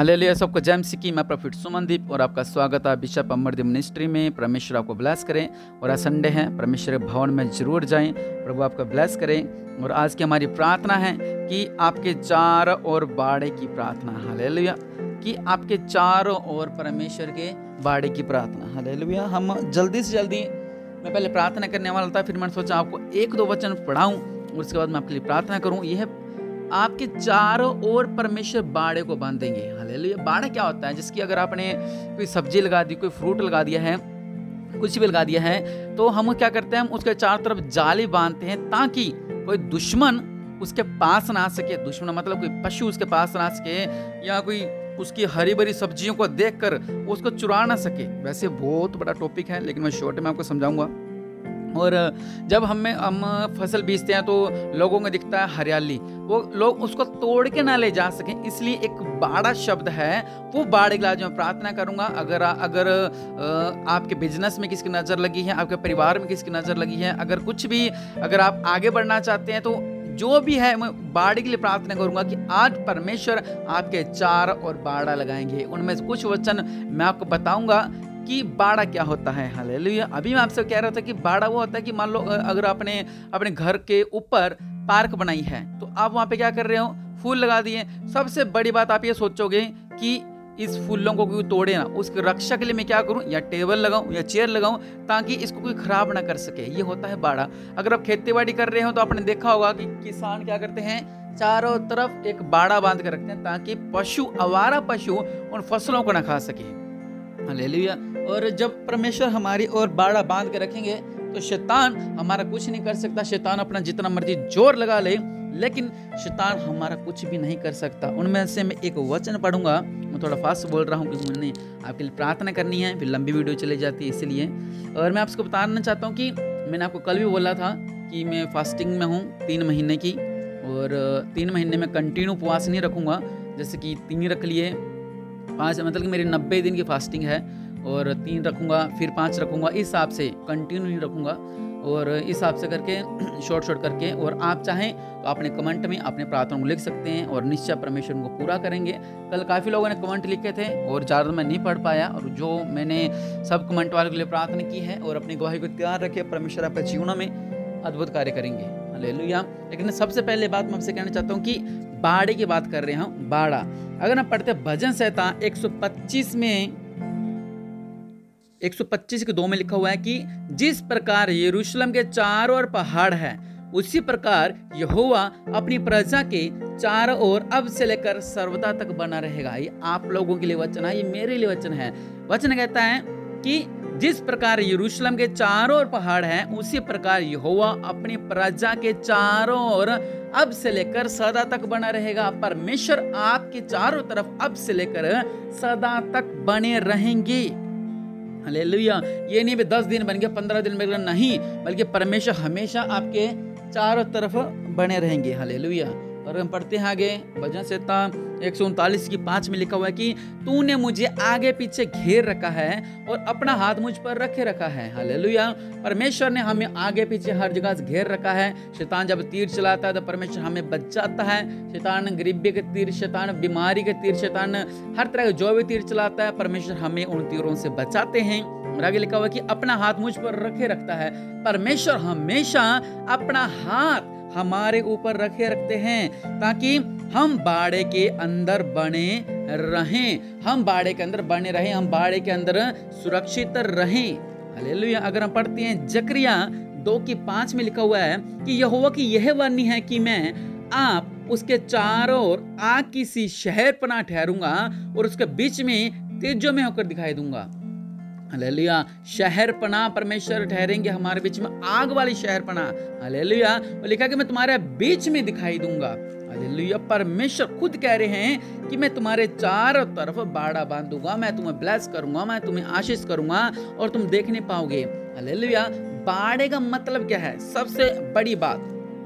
हले सबको जैम सिक्की मैं प्रॉफिट सुमनदीप और आपका स्वागत है बिशप अमरदीप मिनिस्ट्री में। परमेश्वर आपको ब्लेस करें और आज संडे है, परमेश्वर भवन में ज़रूर जाएँ, प्रभु आपका ब्लेस करें। और आज की हमारी प्रार्थना है कि आपके चार और बाड़े की प्रार्थना हले कि आपके चारों ओर परमेश्वर के बाड़े की प्रार्थना हले हम जल्दी से जल्दी, मैं पहले प्रार्थना करने वाला था, फिर मैंने सोचा आपको एक दो वचन पढ़ाऊँ, और उसके बाद मैं आपके लिए प्रार्थना करूँ। यह आपके चारों ओर परमेश्वर बाड़े को बाँध बांधेंगे। हालेलुया। बाड़ा क्या होता है? जिसकी अगर आपने कोई सब्ज़ी लगा दी, कोई फ्रूट लगा दिया है, कुछ भी लगा दिया है तो हम क्या करते हैं? हम उसके चारों तरफ़ जाली बांधते हैं ताकि कोई दुश्मन उसके पास ना आ सके। दुश्मन मतलब कोई पशु उसके पास ना आ सके या कोई उसकी हरी भरी सब्जियों को देखकर उसको चुरा ना सके। वैसे बहुत बड़ा टॉपिक है, लेकिन मैं शॉर्ट में आपको समझाऊँगा। और जब हमें हम फ़सल बीजते हैं तो लोगों को दिखता है हरियाली। वो लोग उसको तोड़ के ना ले जा सकें, इसलिए एक बाड़ा शब्द है, वो बाड़े इलाज में प्रार्थना करूँगा। अगर अगर आपके बिज़नेस में किसकी नज़र लगी है, आपके परिवार में किसकी नज़र लगी है, अगर कुछ भी, अगर आप आगे बढ़ना चाहते हैं तो जो भी है, मैं बाड़ी के लिए प्रार्थना करूँगा कि आज परमेश्वर आपके चार और बाड़ा लगाएँगे। उनमें कुछ वचन मैं आपको बताऊँगा। कि बाड़ा क्या होता है? हालेलुया। अभी मैं आपसे कह रहा था कि बाड़ा वो होता है कि मान लो अगर आपने अपने घर के ऊपर पार्क बनाई है तो आप वहाँ पे क्या कर रहे हो? फूल लगा दिए। सबसे बड़ी बात आप ये सोचोगे कि इस फूलों को कोई तोड़े ना उसके रक्षा के लिए मैं क्या करूँ? या टेबल लगाऊँ, या चेयर लगाऊँ, ताकि इसको कोई खराब ना कर सके। ये होता है बाड़ा। अगर आप खेती बाड़ी कर रहे हो तो आपने देखा होगा कि किसान क्या करते हैं? चारों तरफ़ एक बाड़ा बाँध कर रखते हैं, ताकि पशु, आवारा पशु उन फ़सलों को ना खा सके। हालेलुया और जब परमेश्वर हमारी और बाड़ा बाँध के रखेंगे तो शैतान हमारा कुछ नहीं कर सकता। शैतान अपना जितना मर्ज़ी ज़ोर लगा ले, लेकिन शैतान हमारा कुछ भी नहीं कर सकता। उनमें से मैं एक वचन पढ़ूँगा। मैं थोड़ा फास्ट बोल रहा हूँ, क्योंकि मैंने आपके लिए प्रार्थना करनी है, फिर लंबी वीडियो चली जाती है इसीलिए। और मैं आपको बताना चाहता हूँ कि मैंने आपको कल भी बोला था कि मैं फास्टिंग में हूँ तीन महीने की, और, तीन महीने में कंटिन्यू उपवास नहीं रखूँगा। जैसे कि तीन रख लिए पाँच मतलब कि मेरी नब्बे दिन की फास्टिंग है और तीन रखूँगा, फिर पाँच रखूँगा, इस हिसाब से कंटिन्यू ही रखूँगा और इस हिसाब से करके शॉर्ट शॉर्ट करके और आप चाहें तो अपने कमेंट में अपने प्रार्थना को लिख सकते हैं और निश्चय परमेश्वर को पूरा करेंगे। कल काफ़ी लोगों ने कमेंट लिखे थे और ज़्यादा मैं नहीं पढ़ पाया और जो मैंने सब कमेंट वालों के लिए प्रार्थना की है और अपनी गवाही को तैयार रखे परमेश्वर आपके जीवनों में अद्भुत कार्य करेंगे। ले लेकिन सबसे पहले बात मैं आपसे कहना चाहता हूँ कि बाड़े की बात कर रहे हैं बाड़ा। अगर हम पढ़ते भजन सहता 125 में 125 के दो में लिखा हुआ है कि जिस प्रकार यरूशलेम के चारों ओर पहाड़ है, उसी प्रकार यहोवा अपनी प्रजा के चारों ओर अब से लेकर सर्वदा तक बना रहेगा। ये आप लोगों के लिए वचन है, ये मेरे लिए वचन है। वचन कहता है कि जिस प्रकार यरूशलेम के चारों ओर पहाड़ है, उसी प्रकार यहोवा अपनी प्रजा के चारों ओर अब से लेकर सदा तक बना रहेगा। परमेश्वर आपके चारों तरफ़ अब से लेकर सदा तक बने रहेंगे। हालेलुया। ये नहीं भी दस दिन बन गया, पंद्रह दिन बन नहीं, बल्कि परमेश्वर हमेशा आपके चारों तरफ़ बने रहेंगे। हालेलुया। और हम पढ़ते हैं आगे, भजन सेता एक सौ उनतालीस की पाँच में लिखा हुआ है कि तूने मुझे आगे पीछे घेर रखा है और अपना हाथ मुझ पर रखे रखा है। हालेलुया। परमेश्वर ने हमें आगे पीछे हर जगह घेर रखा है। शैतान जब तीर चलाता है तो परमेश्वर हमें बचाता है। शैतान गरीबी के तीर, शैतान बीमारी के तीर, शैतान हर तरह के जो भी तीर चलाता है, परमेश्वर हमें उन तीरों से बचाते हैं। आगे लिखा हुआ कि अपना हाथ मुझ पर रखे रखता है। परमेश्वर हमेशा अपना हाथ हमारे ऊपर रखे रखते हैं, ताकि हम बाड़े के अंदर बने रहें। हम बाड़े के अंदर बने रहें, हम बाड़े के अंदर सुरक्षित रहें। हालेलुया। अगर हम पढ़ते हैं जकरिया दो की पाँच में लिखा हुआ है कि यहोवा की यह वाणी है कि मैं आप उसके चारों ओर आग किसी शहर पना ठहरूँगा और उसके बीच में तेजो में होकर दिखाई दूँगा। हालेलुया। शहर पना परमेश्वर ठहरेंगे हमारे बीच में आग वाली शहर पना हालेलुया। वो लिखा कि मैं तुम्हारे बीच में दिखाई दूँगा। हालेलुया। परमेश्वर खुद कह रहे हैं कि मैं तुम्हारे चारों तरफ़ बाड़ा बांधूँगा, मैं तुम्हें ब्लेस करूँगा, मैं तुम्हें आशीष करूँगा और तुम देख नहीं पाओगे। हालेलुया। बाड़े का मतलब क्या है? सबसे बड़ी बात।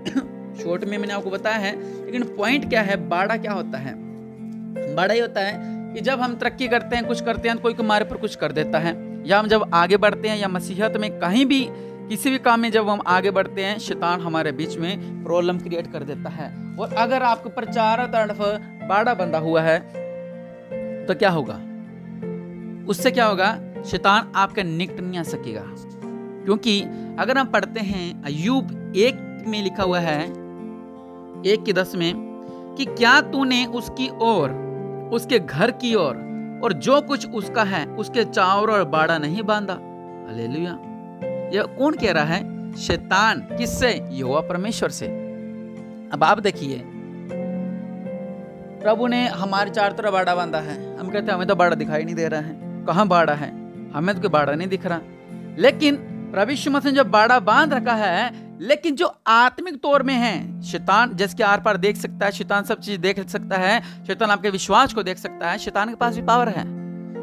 शॉर्ट में मैंने आपको बताया है, लेकिन पॉइंट क्या है? बाड़ा क्या होता है? बाड़ा ही होता है कि जब हम तरक्की करते हैं, कुछ करते हैं तो कोई हमारे पर कुछ कर देता है। या हम जब आगे बढ़ते हैं या मसीहत में कहीं भी किसी भी काम में जब हम आगे बढ़ते हैं, शैतान हमारे बीच में प्रॉब्लम क्रिएट कर देता है। और अगर आपके ऊपर चारों तरफ़ बाड़ा बंधा हुआ है तो क्या होगा? उससे क्या होगा? शैतान आपके निकट नहीं आ सकेगा। क्योंकि अगर हम पढ़ते हैं अयूब एक में लिखा हुआ है, एक के दस में कि क्या तूने उसकी ओर, उसके घर की ओर और, जो कुछ उसका है उसके चावर और बाड़ा नहीं बांधा। हालेलुया। यह कौन कह रहा है? शैतान। किससे? युवा परमेश्वर से। अब आप देखिए। प्रभु ने हमारे चार तरफ़ बाड़ा बांधा है। हम कहते हैं हमें तो बाड़ा दिखाई नहीं दे रहा है। कहाँ बाड़ा है? हमें तो कोई बाड़ा नहीं दिख रहा। लेकिन प्रभु मसीह ने जब बाड़ा बाँध रखा है लेकिन जो आत्मिक तौर में है, शैतान, जिसके आर पार देख सकता है, शैतान सब चीज़ देख सकता है, शैतान आपके विश्वास को देख सकता है, शैतान के पास भी पावर है,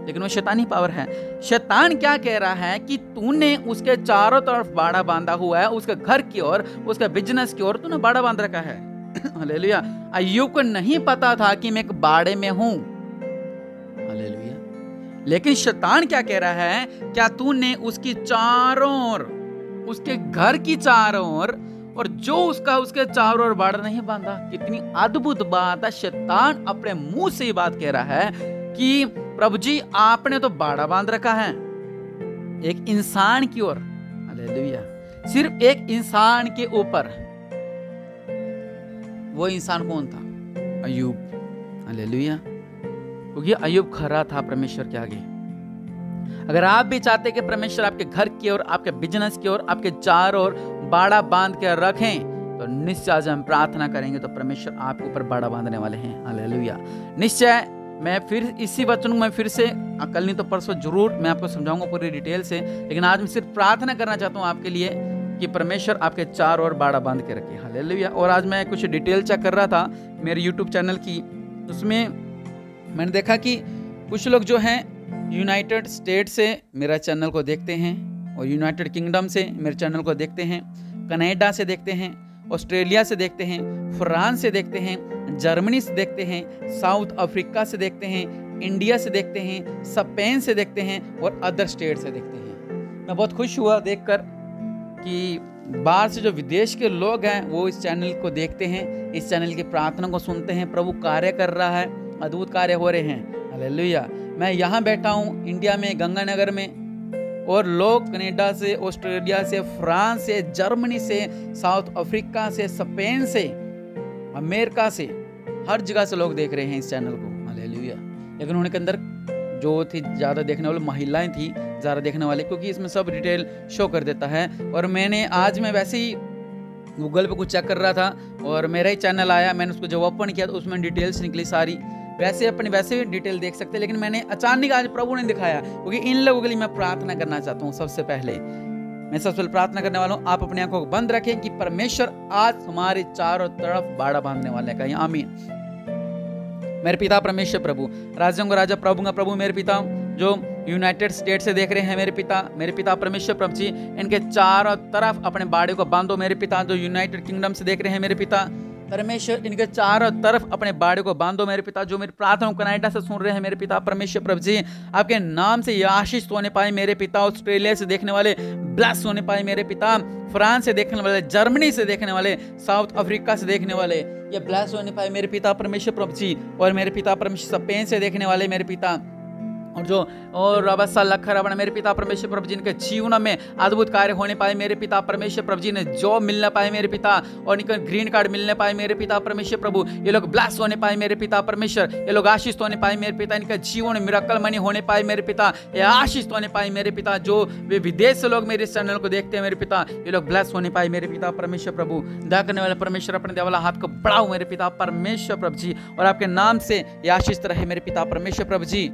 लेकिन वो शैतानी पावर है। शैतान क्या कह रहा है कि तूने उसके चारों तरफ़ बाड़ा बांधा हुआ है, उसके घर की ओर, उसके बिज़नेस की ओर, तूने बाड़ा बाँध रखा है। हालेलुया अयुब को नहीं पता था कि मैं एक बाड़े में हूँ। हालेलुया लेकिन शैतान क्या कह रहा है, क्या तूने उसकी चारों ओर उसके घर की चारों ओर और जो उसका उसके चारों ओर बाड़ा नहीं बांधा। कितनी अद्भुत बात है। शैतान अपने मुँह से ही बात कह रहा है कि, प्रभु जी, आपने तो बाड़ा बाँध रखा है। एक इंसान की ओर। सिर्फ़ एक इंसान के ऊपर। वो इंसान कौन था? अयुब हालेलुया। क्योंकि अयुब खरा था परमेश्वर के आगे। अगर आप भी चाहते कि परमेश्वर आपके घर की ओर, आपके बिज़नेस की ओर, आपके चार ओर बाड़ा बाँध के रखें। तो निश्चय आज हम प्रार्थना करेंगे तो परमेश्वर आपके ऊपर बाड़ा बांधने वाले हैं। हालेलुया निश्चय, मैं फिर इसी वचन को मैं फिर से कल नहीं तो परसों ज़रूर मैं आपको समझाऊँगा पूरी डिटेल से, लेकिन आज मैं सिर्फ़ प्रार्थना करना चाहता हूँ आपके लिए कि परमेश्वर आपके चार ओर बाड़ा बाँध के रखे। हालेलुया और आज मैं कुछ डिटेल चेक कर रहा था मेरे यूट्यूब चैनल की। उसमें मैंने देखा कि कुछ लोग जो हैं यूनाइटेड स्टेट से मेरा चैनल को देखते हैं। और यूनाइटेड किंगडम से मेरे चैनल को देखते हैं कनाडा से देखते हैं ऑस्ट्रेलिया से देखते हैं फ्रांस से देखते हैं जर्मनी से देखते हैं साउथ अफ्रीका से देखते हैं इंडिया से देखते हैं स्पेन से देखते हैं और अदर स्टेट से देखते हैं। मैं बहुत खुश हुआ देखकर कि बाहर से जो विदेश के लोग हैं, वो इस चैनल को देखते हैं, इस चैनल की प्रार्थना को सुनते हैं, प्रभु कार्य कर रहा है, अद्भुत कार्य हो रहे हैं। हालेलुया मैं यहाँ बैठा हूँ इंडिया में, गंगानगर में और लोग कनाडा से, ऑस्ट्रेलिया से, फ्रांस से, जर्मनी से, साउथ अफ्रीका से, स्पेन से, अमेरिका से, हर जगह से लोग देख रहे हैं इस चैनल को। हालेलुया। लेकिन उनके अंदर जो थी, ज़्यादा देखने वाली महिलाएँ थी, ज़्यादा देखने वाले, क्योंकि इसमें सब डिटेल शो कर देता है। और मैंने, आज मैं वैसे ही गूगल पे कुछ चेक कर रहा था, और मेरा ही चैनल आया, मैंने उसको जब ओपन किया तो उसमें डिटेल्स निकली सारी। वैसे अपनी वैसे भी डिटेल देख सकते हैं, लेकिन मैंने अचानक आज प्रभु ने दिखाया, क्योंकि इन लोगों के लिए मैं प्रार्थना करना चाहता हूँ सबसे पहले। मैं सबसे पहले प्रार्थना करने वाला हूँ, आप अपनी आँखों को बंद रखें कि परमेश्वर आज हमारे चारों तरफ़ बाड़ा बांधने वाले का आमीन। मेरे पिता परमेश्वर प्रभु राजा को राजा प्रभु का प्रभु मेरे पिता, जो यूनाइटेड स्टेट से देख रहे हैं मेरे पिता मेरे पिता परमेश्वर प्रभु जी, इनके चारों तरफ़ अपने बाड़े को बांधो मेरे पिता, जो यूनाइटेड किंगडम से देख रहे हैं मेरे पिता। परमेश्वर, इनके चारों तरफ़ अपने बाड़े को बांधो मेरे पिता, जो मेरी प्रार्थना कनाडा से सुन रहे हैं मेरे पिता, परमेश्वर प्रभु जी, आपके नाम से यह आशीष होने पाए मेरे पिता, ऑस्ट्रेलिया से देखने वाले, ब्लस होने पाए मेरे पिता, फ्रांस से देखने वाले, जर्मनी से देखने वाले, साउथ अफ्रीका से देखने वाले, ये ब्लस होने पाए मेरे पिता, परमेश्वर प्रभु जी, और मेरे पिता, परमेश्वर स्पेन से देखने वाले मेरे पिता। और जो, और रबसा लखर मेरे पिता परमेश्वर प्रभु जी के जीवन में अद्भुत कार्य होने पाए। मेरे पिता परमेश्वर प्रभु जी ने जॉब मिलने पाए मेरे पिता, और इनके ग्रीन कार्ड मिलने पाए मेरे पिता परमेश्वर प्रभु। ये लोग ब्लास होने पाए मेरे पिता परमेश्वर। ये लोग आशीष होने पाए मेरे पिता। इनका जीवन मिराकल मनी होने पाए मेरे पिता। ये आशीष होने पाए मेरे पिता। जो वे विदेश लोग मेरे चैनल को देखते हैं मेरे पिता, ये लोग ब्लस होने पाए मेरे पिता परमेश्वर प्रभु। दया करने वाले परमेश्वर अपने देवाला हाथ को बढ़ाओ मेरे पिता परमेश्वर प्रभु जी, और आपके नाम से ये आशीष रहे मेरे पिता परमेश्वर प्रभु जी।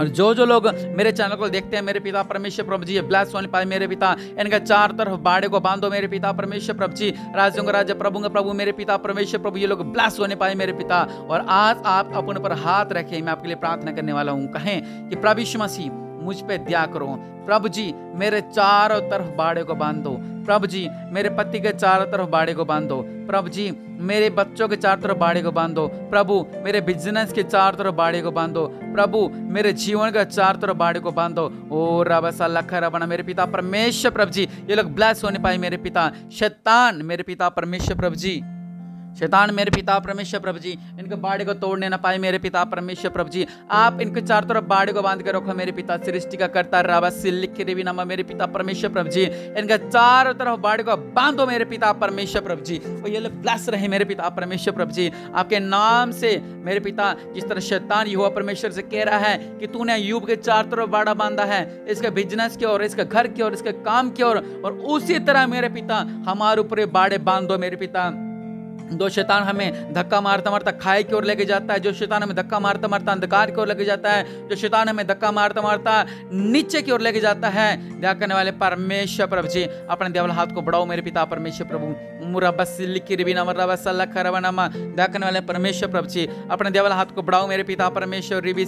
और जो जो लोग मेरे चैनल को देखते हैं, मेरे पिता परमेश्वर प्रभु जी ब्लैस होने पाए मेरे पिता। इनका चार तरफ़ बाड़े को बांधो मेरे पिता परमेश्वर प्रभु जी। राज्यों का राज्य, प्रभु प्रभु, मेरे पिता परमेश्वर प्रभु, ये लोग ब्लैस होने पाए मेरे पिता। और आज आप अपने पर हाथ रखें, मैं आपके लिए प्रार्थना करने वाला हूँ। कहें कि प्रभु मसीह मुझ पे दया करो। प्रभु जी, मेरे चारों तरफ़ बाड़े को बांधो। प्रभु जी, मेरे पति के चारों तरफ़ बाड़े को बांधो। प्रभु जी, मेरे बच्चों के चारों तरफ़ बाड़े को बांधो। प्रभु, मेरे बिज़नेस के चारों तरफ़ बाड़े को बांधो। प्रभु, मेरे जीवन के चारों तरफ़ बाड़े को बांधो। ओ रब लखा रबना मेरे पिता परमेश्वर प्रभु जी। ये लोग ब्लैस होने पाए मेरे पिता। शैतान, मेरे पिता परमेश्वर प्रभु जी। शैतान मेरे पिता परमेश्वर प्रभु जी, इनके बाड़े को तोड़ने ना पाए मेरे पिता परमेश्वर प्रभु जी। आप इनके चारों तरफ़ बाड़े को बाँध कर रखो, मेरे पिता सृष्टि का करता रावा लिख के देवी नामा मेरे पिता परमेश्वर प्रभु जी। इनके चारों तरफ़ बाड़े को बांधो मेरे पिता परमेश्वर प्रभु जी। और ये लोग ब्लस रहे मेरे पिता परमेश्वर प्रभु जी। आपके नाम से मेरे पिता, जिस तरह शैतान युवा परमेश्वर से कह रहा है कि तूने युग के चार तरफ़ बाड़ा बांधा है, इसके बिज़नेस की ओर, इसके घर की ओर, इसके काम की ओर, और उसी तरह मेरे पिता, हमारे ऊपर बाड़े बांधो मेरे पिता। जो शैतान हमें धक्का मारता मारता खाई की ओर लेके जाता है, जो शैतान हमें धक्का मारता मारता अंधकार की ओर लेके जाता है, जो शैतान हमें धक्का मारता मारता नीचे की ओर लेके जाता है। दया करने वाले परमेश्वर प्रभु जी, अपने देवल हाथ को बढ़ाओ मेरे पिता परमेश्वर प्रभु। परमेश्वर प्रभु जी अपने देवल हाथ को बढ़ाओ मेरे पिता परमेश्वर रिबी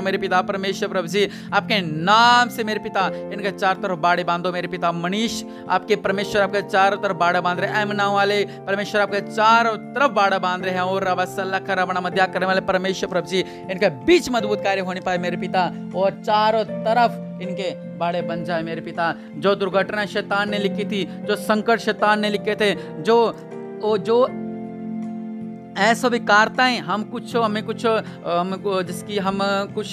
मेरे पिता परमेश्वर प्रभु जी आपके नाम से मेरे पिता इनके चार तरफ़ बाड़े बांधो मेरे पिता मनीष आपके परमेश्वर आपके चारों तरफ़ बाड़ा बाँध रहे एमना वाले परमेश्वर आपके चारों तरफ़ बाड़ा बाँध रहे हैं और रवा मध्या करने वाले परमेश्वर प्रभु जी इनके बीच मज़बूत कार्य होने पाए मेरे पिता और चारों तरफ़ इनके बाड़े बन जाए मेरे पिता। जो दुर्घटना शैतान ने लिखी थी, जो संकट शैतान ने लिखे थे, जो वो जो ऐसा विकारताएँ हम कुछ हमें कुछ हम जिसकी हम कुछ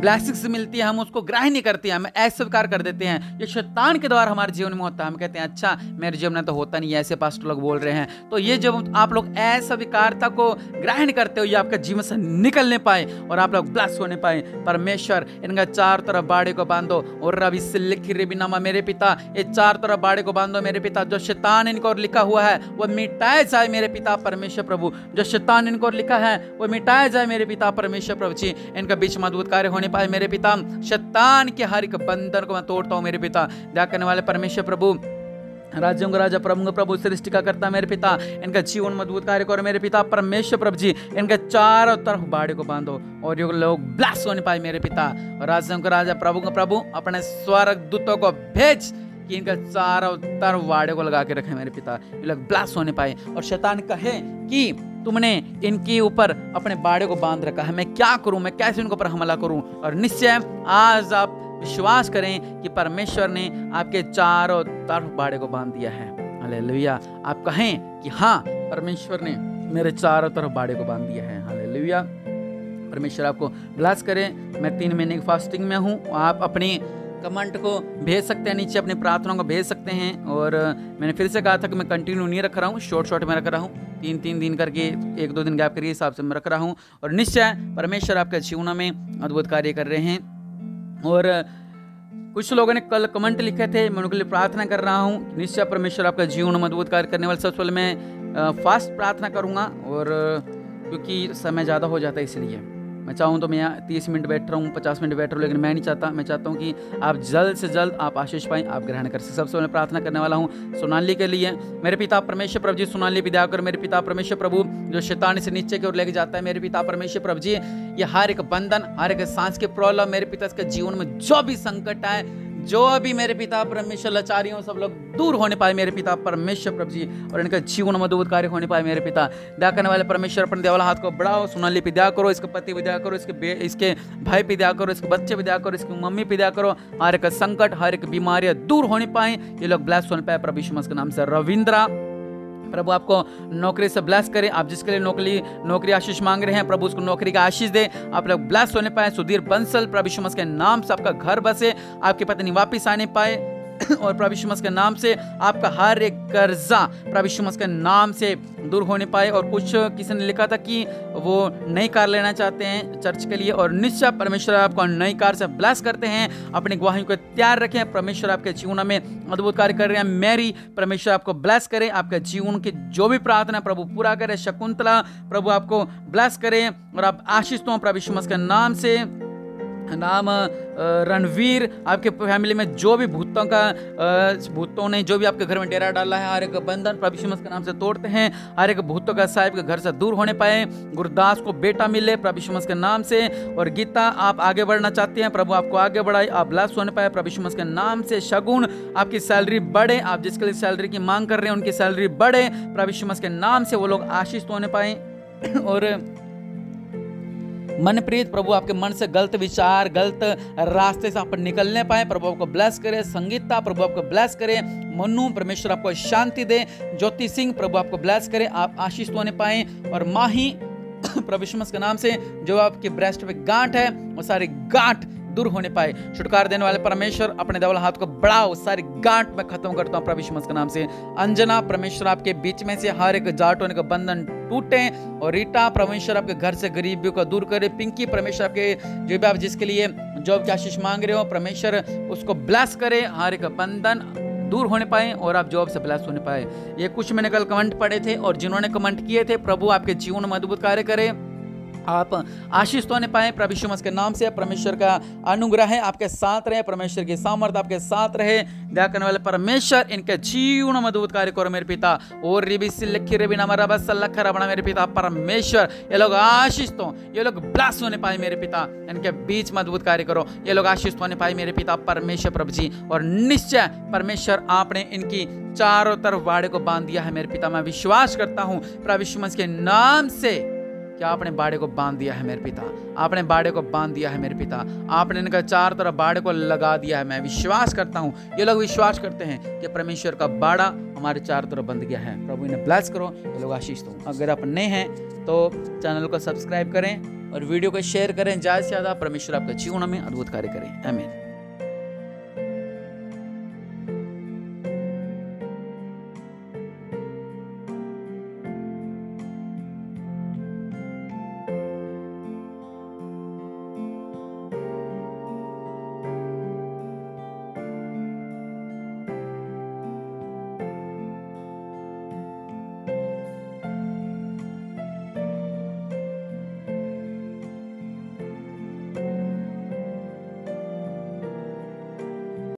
ब्लैसिंग्स मिलती है, हम उसको ग्रहण नहीं करते हैं हम अस्वीकार कर देते हैं। ये शैतान के द्वारा हमारे जीवन में होता है। हम कहते हैं अच्छा मेरे जीवन में तो होता नहीं ऐसे पास लोग बोल रहे हैं। तो ये जब आप लोग अस्वीकारता को ग्रहण करते हो, ये आपके जीवन से निकलने पाए और आप लोग ब्लस होने पाए। परमेश्वर, इनका चार तरफ़ बाड़े को बांधो और रवि से लिख नामा मेरे पिता, ये चार तरफ़ बाड़े को बांधो मेरे पिता। जो शैतान इनको और लिखा हुआ है, वो मिटाए जाए मेरे पिता परमेश्वर प्रभु। जो शैतान इनको और लिखा है, वो मिटाया जाए मेरे पिता परमेश्वर प्रभु। जी, इनका बीच मज़बूत कार्य होने नहीं पाए मेरे पिता। शैतान के हर एक बंधन को मैं तोड़ता हूँ मेरे पिता। दया करने वाले परमेश्वर प्रभु, राज्यों का राजा प्रभु प्रभु सृष्टि का करता मेरे पिता, इनका जीवन मज़बूत कार्य करो मेरे पिता, परमेश्वर प्रभु जी, इनके चारों तरफ़ बाड़े को बांधो और ये लोग ब्लास्ट होने पाए मेरे पिता। और राज्यों का राजा प्रभु प्रभु, अपने स्वर्ग दूतों को भेज कि इनका चारों तरफ़ बाड़े को लगा के रखे मेरे पिता। ये लोग ब्लास होने पाए। और शैतान कहे कि तुमने इनके ऊपर अपने बाड़े को बाँध रखा है। मैं क्या करूँ? मैं कैसे इनके ऊपर हमला करूँ? और निश्चय आज आप विश्वास करें कि परमेश्वर ने आपके चारों तरफ़ बाड़े को बाँध दिया है। हालेलुया। आप कहें कि हाँ परमेश्वर ने मेरे चारों तरफ़ बाड़े को बाँध दिया है। हालेलुया। परमेश्वर आपको ब्लास करें। मैं तीन महीने की फास्टिंग में हूँ। आप अपनी कमेंट को भेज सकते हैं, नीचे अपनी प्रार्थनाओं को भेज सकते हैं। और मैंने फिर से कहा था कि मैं कंटिन्यू नहीं रख रहा हूँ, शॉर्ट शॉर्ट में रख रहा हूँ। तीन तीन दिन करके, एक दो दिन गैप करके हिसाब से मैं रख रहा हूँ। और निश्चय परमेश्वर आपके जीवन में अद्भुत कार्य कर रहे हैं। और कुछ लोगों ने कल कमेंट लिखे थे, मैं उनके लिए प्रार्थना कर रहा हूँ। निश्चय परमेश्वर आपका जीवन में मज़बूत कार्य करने वाले सबसे पहले मैं फास्ट प्रार्थना करूँगा। और, क्योंकि समय ज़्यादा हो जाता है इसलिए। मैं चाहूँ तो मैं यहाँ तीस मिनट बैठ रहा हूँ, पचास मिनट बैठ रहा हूँ, लेकिन मैं नहीं चाहता। मैं चाहता हूँ कि आप जल्द से जल्द आप आशीष पाएँ, आप ग्रहण कर सकें। सबसे मैं प्रार्थना करने वाला हूँ, सोनाली के लिए। मेरे पिता परमेश्वर प्रभु जी, सोनाली विद्या कर। मेरे पिता परमेश्वर प्रभु, जो शैतान से नीचे की ओर लेके जाता है, मेरे पिता परमेश्वर प्रभु जी, ये हर एक बंधन, हर एक सांस की प्रॉब्लम मेरे पिता के जीवन में जो भी संकट आए जो अभी मेरे पिता परमेश्वर लाचारी हो, सब लोग दूर होने पाए मेरे पिता परमेश्वर प्रभु जी, और इनका जीवन मधुबूत कार्य होने पाए मेरे पिता। दया करने वाले परमेश्वर, अपने देवाला हाथ को बढ़ाओ, सोनाली पे दया करो, इसके पति भी दया करो, इसके इसके भाई पे दया करो, इसके बच्चे भी दया करो, इसकी मम्मी पे दया करो। हर एक संकट, हर एक बीमारियाँ दूर होने पाए। ये लोग ब्लैस होने पाए प्रभु के नाम से। रविंद्रा प्रभु आपको नौकरी से ब्लेस करें। आप जिसके लिए नौकरी नौकरी आशीष मांग रहे हैं, प्रभु उसको नौकरी का आशीष दे। आप लोग ब्लेस होने पाए। सुधीर बंसल, प्रभु के नाम से आपका घर बसे। आपके पत्नी वापिस आने पाए। और प्रभु के नाम से आपका हर एक कर्जा प्रभु के नाम से दूर होने पाए। और कुछ किसी ने लिखा था कि वो नई कार लेना चाहते हैं चर्च के लिए और निश्चय परमेश्वर आपको नई कार से ब्लेस करते हैं, अपनी गवाही को तैयार रखें, परमेश्वर आपके जीवन में अद्भुत कार्य कर रहे हैं। मैरी परमेश्वर आपको ब्लेस करें, आपके जीवन की जो भी प्रार्थना प्रभु पूरा करें, शकुंतला प्रभु आपको ब्लेस करें और आप आशीष तो प्रभु के नाम से। नाम रणवीर, आपके फैमिली में जो भी भूतों का भूतों ने जो भी आपके घर में डेरा डाला है, हर एक बंधन प्रभु के नाम से तोड़ते हैं, हर एक भूतों का साहिब के घर से दूर होने पाए, गुरुदास को बेटा मिले प्रभु के नाम से, और गीता, आप आगे बढ़ना चाहते हैं, प्रभु आपको आगे बढ़ाए, आप लास्ट होने पाए, प्रभु के नाम से शगुन, आपकी सैलरी बढ़े, आप जिसके लिए सैलरी की मांग कर रहे हैं, उनकी सैलरी बढ़े, प्रभु के नाम से वो लोग आशीष होने पाए, और मनप्रीत प्रभु आपके मन से गलत विचार, गलत रास्ते से आप निकलने पाए। प्रभु आपको ब्लेस करे संगीता प्रभु आपको ब्लेस करे, मनु परमेश्वर आपको शांति दे। ज्योति सिंह प्रभु आपको ब्लेस करे, आप आशीष होने पाए। और माही प्रभु के नाम से जो आपके ब्रेस्ट पे गांठ है, वो सारी गांठ दूर होने पाए। छुटकार देने वाले परमेश्वर अपने दवल हाथ को बढ़ाओ। सारी गांठ में खत्म करता हूँ प्रभु के नाम से। अंजना, परमेश्वर आपके बीच में से हर एक जाट होने का बंधन टूटे और रीटा परमेश्वर आपके घर से गरीबियों को दूर करे। पिंकी, परमेश्वर आपके जो भी आप जिसके लिए जॉब की आशीष मांग रहे हो, परमेश्वर उसको ब्लस करे। हर एक बंधन दूर होने पाए और आप जॉब से ब्लस होने पाए। ये कुछ मैंने कल कमेंट पढ़े थे और जिन्होंने कमेंट किए थे, प्रभु आपके जीवन में अद्भुत कार्य करे। आप आशीष तो होने पाए, प्रभु यीशु के नाम से। परमेश्वर का अनुग्रह है, आपके साथ रहे, परमेश्वर की सामर्थ्य आपके साथ रहे। दया करने वाले परमेश्वर, इनके जीवन मज़बूत कार्य करो मेरे पिता। और रिबी से लिखी रिबी नमरा बस बना मेरे पिता, परमेश्वर। ये लोग आशीष तो ये लोग ब्लास होने पाए मेरे पिता। इनके बीच मज़बूत कार्य करो। ये लोग आशीष होने पाए मेरे पिता, परमेश्वर प्रभु जी। और निश्चय परमेश्वर, आपने इनकी चारों तरफ़ वाड़े को बाँध दिया है मेरे पिता। मैं विश्वास करता हूँ, प्रभु के नाम से। क्या आपने बाड़े को बाँध दिया है मेरे पिता? आपने बाड़े को बाँध दिया है मेरे पिता। आपने इनका चार तरफ़ बाड़े को लगा दिया है। मैं विश्वास करता हूँ। ये लोग विश्वास करते हैं कि परमेश्वर का बाड़ा हमारे चार तरफ़ बंध गया है। प्रभु, इन्हें ब्लेस करो। ये लोग आशीष दो अगर आप नए हैं तो चैनल को सब्सक्राइब करें और वीडियो को शेयर करें। ज़्यादा से ज़्यादा परमेश्वर आपके जीवन में अद्भुत कार्य करें। अमीन